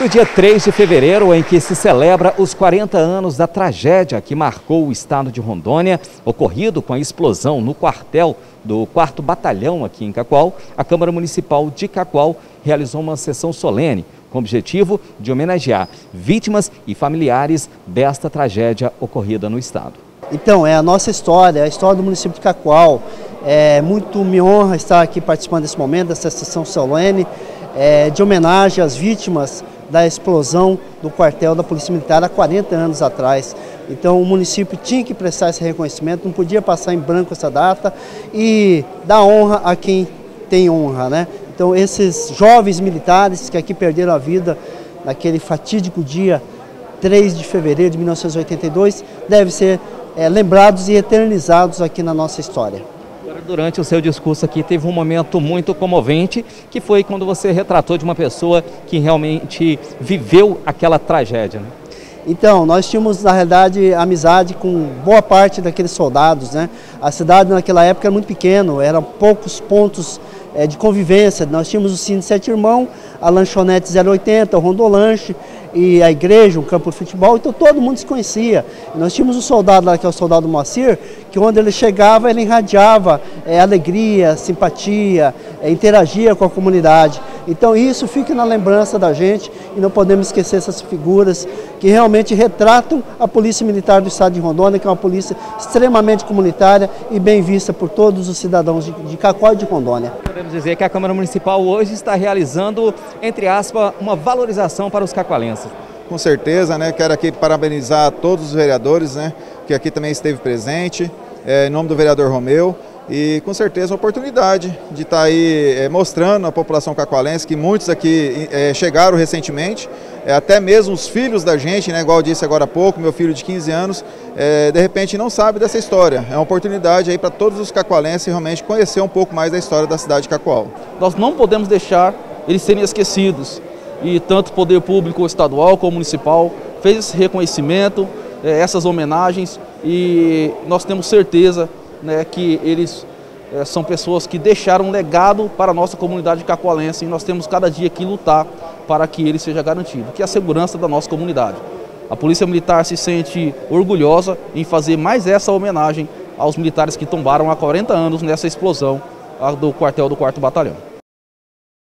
No dia 3 de fevereiro, em que se celebra os 40 anos da tragédia que marcou o estado de Rondônia, ocorrido com a explosão no quartel do 4 Batalhão aqui em Cacoal, a Câmara Municipal de Cacoal realizou uma sessão solene com o objetivo de homenagear vítimas e familiares desta tragédia ocorrida no estado. Então, é a nossa história, é a história do município de Cacoal. É muito me honra estar aqui participando desse momento, dessa sessão solene, é, de homenagem às vítimas da explosão do quartel da Polícia Militar há 40 anos atrás. Então o município tinha que prestar esse reconhecimento, não podia passar em branco essa data e dar honra a quem tem honra, né? Então esses jovens militares que aqui perderam a vida naquele fatídico dia 3 de fevereiro de 1982 devem ser é, lembrados e eternizados aqui na nossa história durante o seu discurso aqui teve um momento muito comovente, que foi quando você retratou de uma pessoa que realmente viveu aquela tragédia. Né? Então, nós tínhamos, na realidade, amizade com boa parte daqueles soldados. Né? A cidade naquela época era muito pequena, eram poucos pontos é, de convivência. Nós tínhamos o Cine Sete Irmão, a lanchonete 080, o Rondolanche, e a igreja, um campo de futebol, então todo mundo se conhecia. nós tínhamos um soldado lá, que é o soldado Moacir, que quando ele chegava, ele irradiava é, alegria, simpatia, é, interagia com a comunidade. Então isso fica na lembrança da gente e não podemos esquecer essas figuras que realmente retratam a Polícia Militar do Estado de Rondônia, que é uma polícia extremamente comunitária e bem vista por todos os cidadãos de, de Cacó e de Rondônia. Podemos dizer que a Câmara Municipal hoje está realizando, entre aspas, uma valorização para os cacoalenses. Com certeza, né? Quero aqui parabenizar todos os vereadores, né? Que aqui também esteve presente, é, em nome do vereador Romeu e com certeza a oportunidade de estar tá aí é, mostrando à população cacoalense que muitos aqui é, chegaram recentemente, é, até mesmo os filhos da gente, né, igual eu disse agora há pouco, meu filho de 15 anos, de repente não sabe dessa história. É uma oportunidade aí para todos os cacoalenses realmente conhecer um pouco mais da história da cidade de Cacoal. Nós não podemos deixar eles serem esquecidos e tanto o poder público estadual como municipal fez esse reconhecimento, essas homenagens e nós temos certeza né, que eles é, são pessoas que deixaram um legado para a nossa comunidade cacoalense e nós temos cada dia que lutar para que ele seja garantido, que é a segurança da nossa comunidade. A Polícia Militar se sente orgulhosa em fazer mais essa homenagem aos militares que tombaram há 40 anos nessa explosão do quartel do 4 Batalhão.